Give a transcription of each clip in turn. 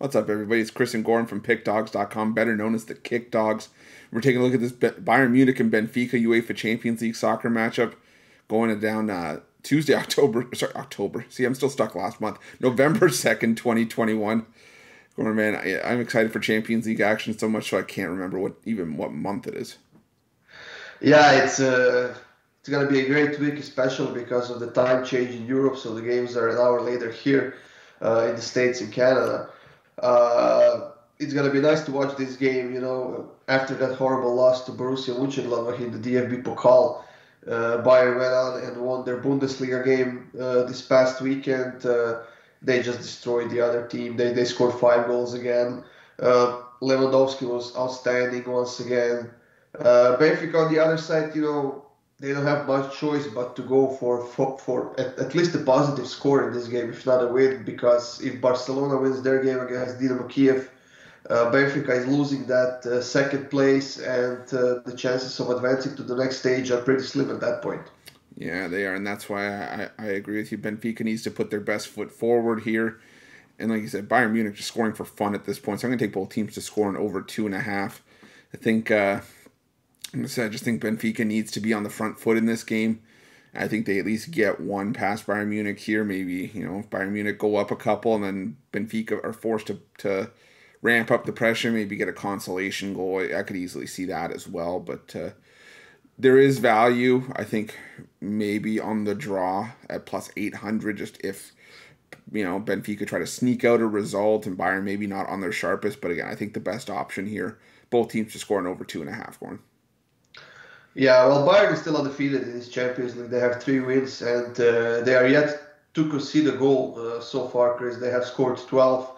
What's up, everybody? It's Chris and Goran from PickDawgz.com, better known as the Pick Dawgz. We're taking a look at this Bayern Munich and Benfica UEFA Champions League soccer matchup going down uh, Tuesday, October. Sorry, October. See, I'm still stuck last month. November 2nd, 2021. Goran, man, I, I'm excited for Champions League action so much so I can't remember what even what month it is. Yeah, it's uh, it's gonna be a great week, especially because of the time change in Europe. So the games are an hour later here uh, in the states in Canada uh, it's gonna be nice to watch this game. You know, after that horrible loss to Borussia Mönchengladbach in the DFB Pokal, uh, Bayern went on and won their Bundesliga game uh, this past weekend. Uh, they just destroyed the other team. They they scored five goals again. Uh, Lewandowski was outstanding once again. Uh, Benfica on the other side, you know, they don't have much choice but to go for for, for at, at, least a positive score in this game, if not a win. Because if Barcelona wins their game against Dinamo Kiev, uh, Benfica is losing that uh, second place, and uh, the chances of advancing to the next stage are pretty slim at that point. Yeah, they are, and that's why I, I agree with you. Benfica needs to put their best foot forward here. And like you said, Bayern Munich just scoring for fun at this point. So I'm going to take both teams to score in over two and a half. I think uh, I just think Benfica needs to be on the front foot in this game. I think they at least get one past Bayern Munich here. Maybe you know if Bayern Munich go up a couple and then Benfica are forced to to ramp up the pressure, maybe get a consolation goal. I could easily see that as well. But uh, there is value, I think, maybe on the draw at plus eight hundred. Just if you know Benfica try to sneak out a result and Bayern maybe not on their sharpest. But again, I think the best option here, both teams to score an over two and a half going. Yeah, well, Bayern is still undefeated in this Champions League. They have three wins, and uh, they are yet to concede a goal uh, so far, Chris. They have scored 12.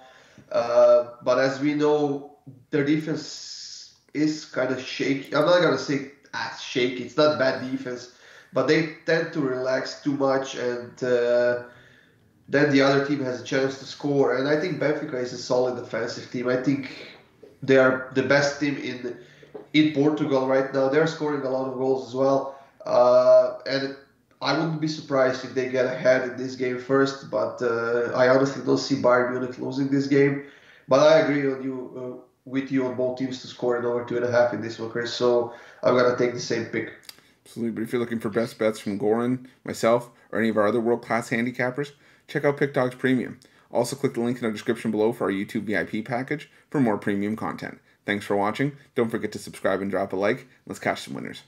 Uh, but as we know, their defense is kind of shaky. I'm not going to say as shaky. It's not bad defense, but they tend to relax too much, and uh, then the other team has a chance to score. And I think Benfica is a solid defensive team. I think they are the best team in in Portugal right now. They're scoring a lot of goals as well. Uh, and I wouldn't be surprised if they get ahead in this game first, but uh, I honestly don't see Bayern Munich losing this game. But I agree on you uh, with you on both teams to score in over two and a half in this one, Chris. So I'm gonna take the same pick. Absolutely. But if you're looking for best bets from Goran, myself, or any of our other world class handicappers, check out PickDawgz Premium. Also, click the link in the description below for our YouTube VIP package for more premium content. Thanks for watching. Don't forget to subscribe and drop a like. Let's catch some winners.